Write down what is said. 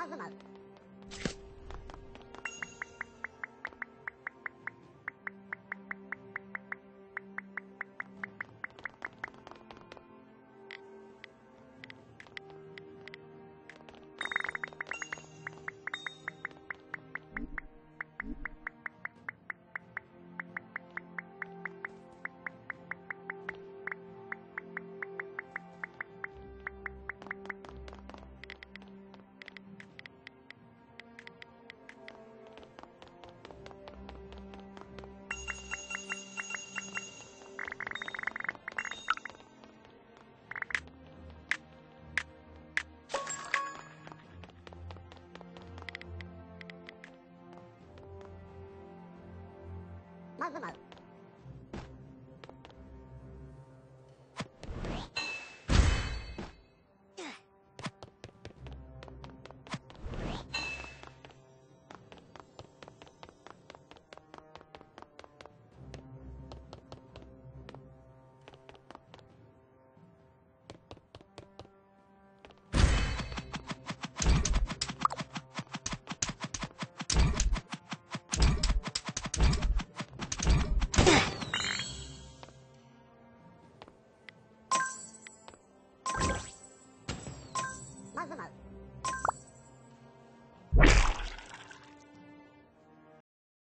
Fazla mal. まずまず